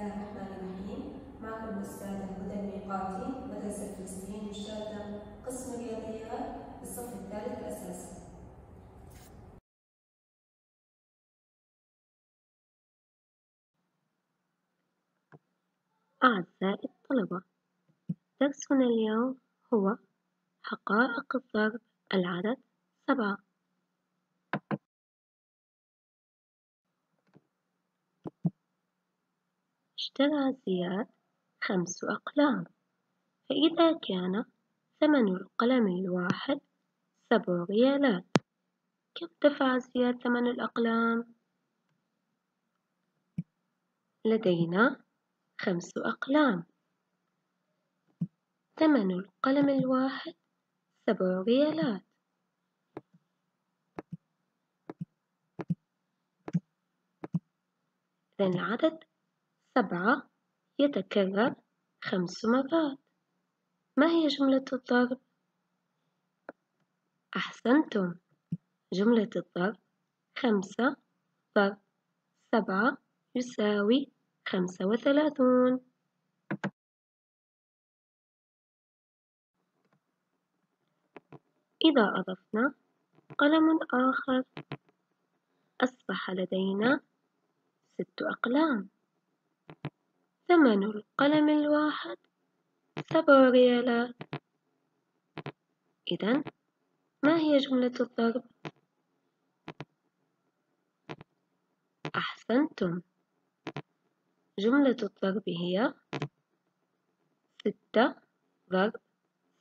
الله الرحمن الرحيم. معكم الأستاذة هدى الميقاتي مدرسة فلسطين مشتركة قسم الرياضيات الصف الثالث الأساسي. أعزائي الطلبة درسنا اليوم هو حقائق الضرب العدد سبعة. اشترى زياد خمس أقلام. فإذا كان ثمن القلم الواحد سبع ريالات. كم دفع زياد ثمن الأقلام؟ لدينا خمس أقلام. ثمن القلم الواحد سبع ريالات. إذا العدد سبعة يتكرر خمس مرات. ما هي جملة الضرب؟ أحسنتم. جملة الضرب خمسة ضرب سبعة يساوي خمسة وثلاثون. إذا أضفنا قلم آخر أصبح لدينا ست أقلام. ثمن القلم الواحد. سبع ريالات. إذا ما هي جملة الضرب؟ أحسنتم. جملة الضرب هي ستة ضرب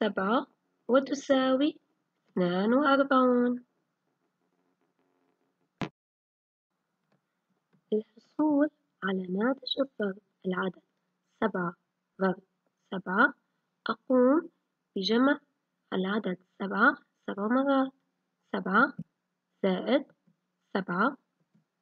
سبعة وتساوي اثنان وأربعون. للحصول على ناتج الضرب. العدد سبعة ضرب سبعة. أقوم بجمع العدد سبعة. سبع مرات. سبعة. زائد. سبعة.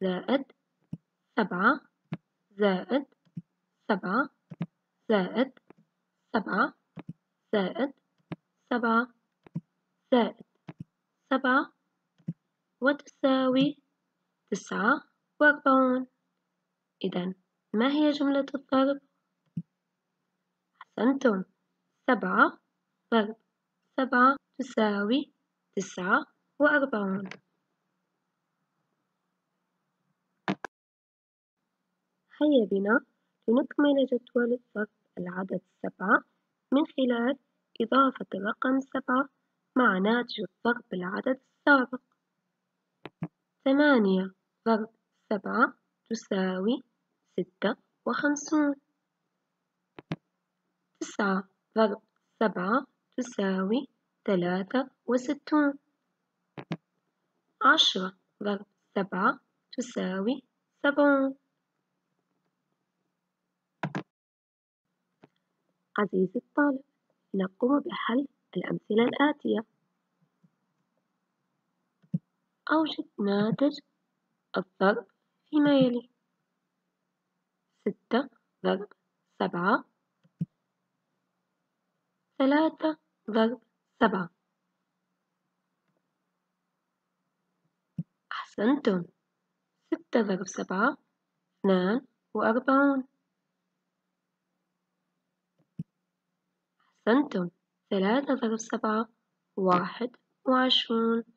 زائد. سبعة. زائد. سبعة. زائد. سبعة. زائد. سبعة. زائد. سبعة. وتساوي تسعة. وأربعون إذا ما هي جملة الضرب؟ أحسنتم سبعة ضرب. سبعة تساوي تسعة وأربعون. هيا بنا لنكمل جدول الضرب. العدد سبعة من خلال إضافة الرقم سبعة مع ناتج الضرب العدد السابق. ثمانية ضرب سبعة تساوي ستة وخمسون. تسعة ضرب سبعة تساوي ثلاثة وستون. عشرة ضرب سبعة تساوي سبعون. عزيزي الطالب نقوم بحل الأمثلة الآتية. أوجد ناتج الضرب فيما يلي ستة ضرب سبعة. ثلاثة ضرب سبعة. أحسنتم. ستة ضرب سبعة. اثنان وأربعون. أحسنتم. ثلاثة ضرب سبعة. واحد وعشرون.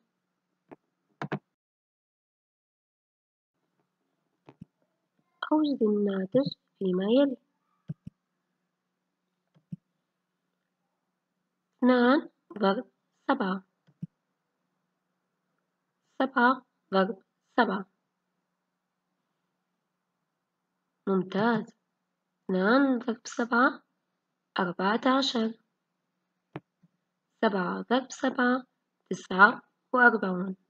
أوجد الناتج فيما يلي. اثنان ضرب سبعة. سبعة ضرب سبعة. ممتاز. اثنان ضرب سبعة أربعة عشر. سبعة ضرب سبعة تسعة وأربعون.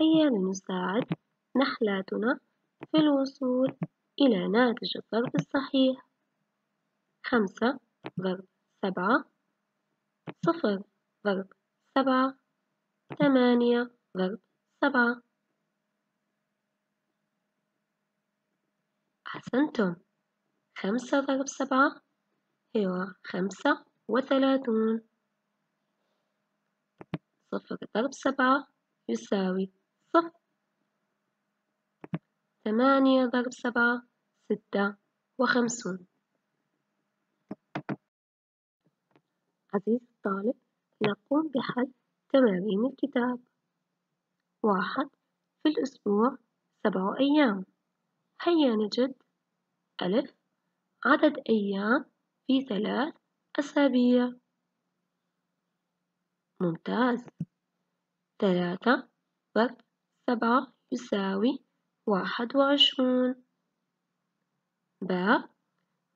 هيا لنساعد نحلاتنا في الوصول إلى ناتج الضرب الصحيح. خمسة ضرب سبعة. صفر ضرب سبعة. ثمانية ضرب سبعة. أحسنتم. خمسة ضرب سبعة. هو خمسة وثلاثون. صفر ضرب سبعة يساوي ثمانية ضرب سبعة ستة وخمسون. عزيزي الطالب نقوم بحل تمارين الكتاب. واحد في الأسبوع سبع أيام. هيا نجد ألف عدد أيام في ثلاث أسابيع. ممتاز. ثلاثة ضرب سبعة يساوي واحد وعشرون. باء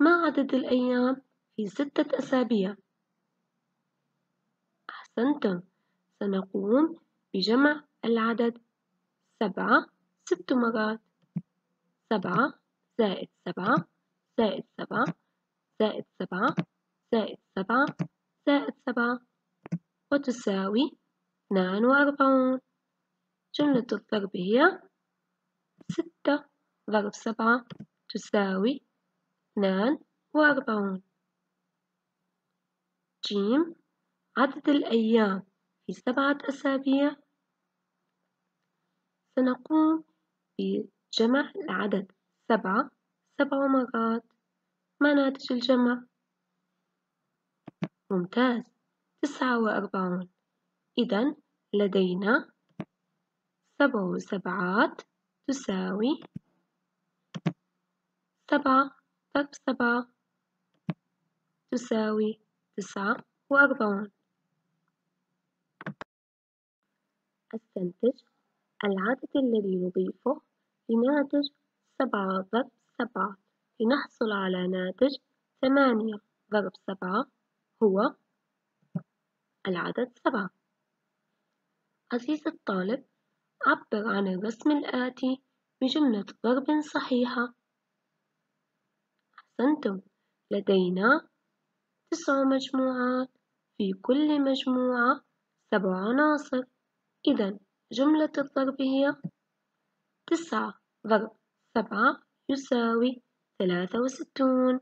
ما عدد الأيام في ستة أسابيع؟ أحسنتم. سنقوم بجمع العدد. سبعة ست مرات. سبعة زائد سبعة زائد سبعة زائد سبعة زائد سبعة زائد سبعة. وتساوي اثنان وأربعون. جملة الضرب هي ستة ضرب سبعة تساوي اثنان وأربعون. جيم عدد الأيام في سبعة أسابيع. سنقوم بجمع العدد سبعة سبع مرات. ما ناتج الجمع؟ ممتاز تسعة وأربعون. إذا لدينا سبع سبعات تساوي سبعة ضرب سبعة تساوي تسعة وأربعون. استنتج العدد الذي نضيفه لناتج سبعة ضرب سبعة. لنحصل على ناتج ثمانية ضرب سبعة هو العدد سبعة. عزيزي الطالب عبر عن الرسم الآتي بجملة ضرب صحيحة. أحسنتم لدينا تسع مجموعات في كل مجموعة سبع عناصر. إذا جملة الضرب هي تسعة ضرب سبعة يساوي ثلاثة وستون.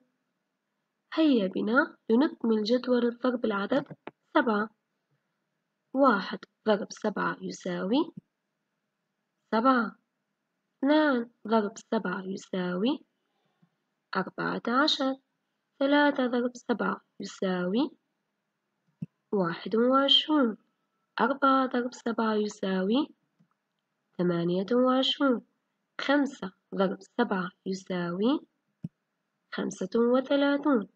هيا بنا لنكمل جدول الضرب العدد سبعة. واحد ضرب سبعة يساوي سبعة. اثنان. ضرب سبعة يساوي أربعة عشر. ثلاثة ضرب سبعة يساوي واحد وعشرون. أربعة ضرب سبعة يساوي ثمانية وعشرون. خمسة ضرب سبعة يساوي خمسة وثلاثون.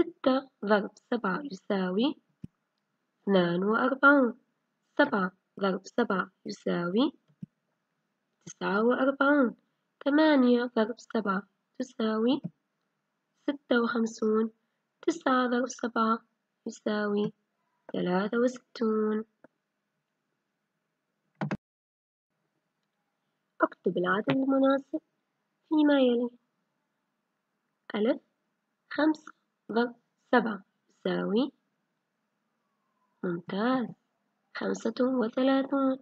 ستة ضرب سبعة يساوي اثنان وأربعون. سبعة ضرب سبعة يساوي تسعة وأربعون. ثمانية ضرب سبعة تساوي ستة وخمسون. تسعة ضرب سبعة يساوي ثلاثة وستون. أكتب العدد المناسب فيما يلي. ألف خمسة ضرب سبعة يساوي ممتاز خمسة وثلاثون.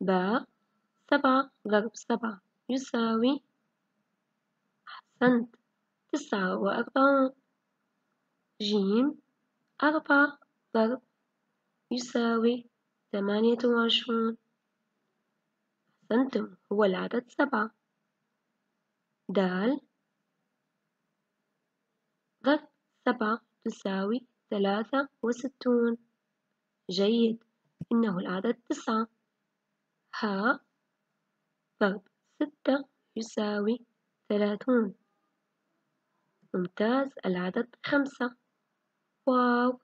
باء سبعة ضرب سبعة يساوي أحسنت تسعة وأربعون جيم أربعة ضرب يساوي ثمانية وعشرون. أحسنتم هو العدد سبعة. دال ضرب سبعة تساوي ثلاثة وستون. جيد إنه العدد تسعة. ها ضرب ستة يساوي ثلاثون. ممتاز العدد خمسة. واو.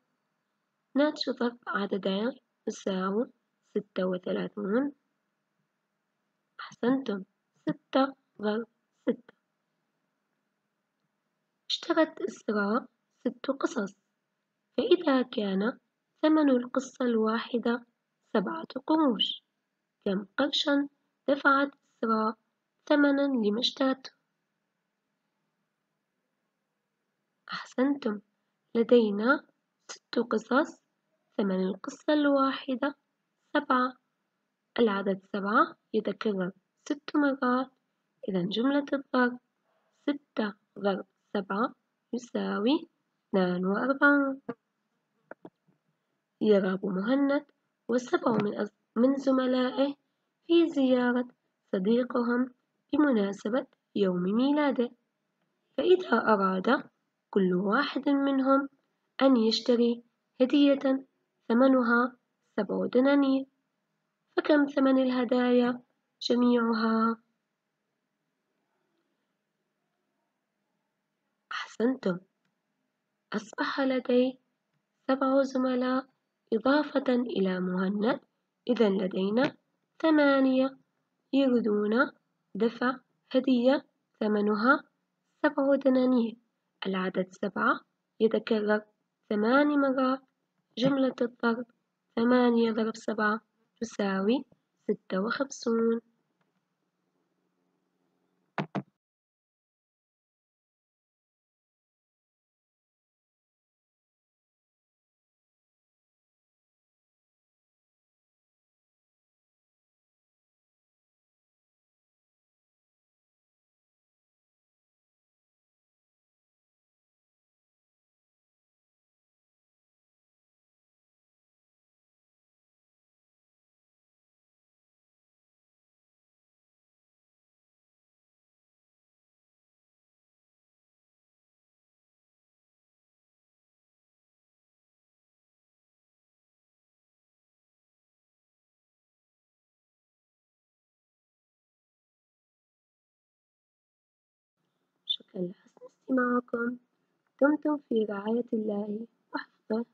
ناتج ضرب عددين يساوي ستة وثلاثون. أحسنتم ستة ضرب ستة. اشترت إسراء ست قصص. فإذا كان ثمن القصة الواحدة سبعة قروش. كم قرشا دفعت إسراء ثمنا لما اشترته أحسنتم لدينا ست قصص ثمن القصة الواحدة سبعة. العدد سبعة يتكرر ست مرات إذا جملة الضرب ستة ضرب سبعة يساوي اثنان وأربعون يرغب مهند وسبع من, من زملائه في زيارة صديقهم بمناسبة يوم ميلاده. فإذا أراد كل واحد منهم أن يشتري هدية ثمنها سبع دنانير فكم ثمن الهدايا جميعها؟ أحسنتم. أصبح لدي سبع زملاء إضافة إلى مهند إذا لدينا ثمانية. يريدون دفع هدية ثمنها سبع دنانير. العدد سبعة يتكرر ثمان مرات. جملة الضرب ثمانية ضرب سبعة تساوي ستة وخمسون. لحسن استماعكم دمتم في رعاية الله. وحفظه.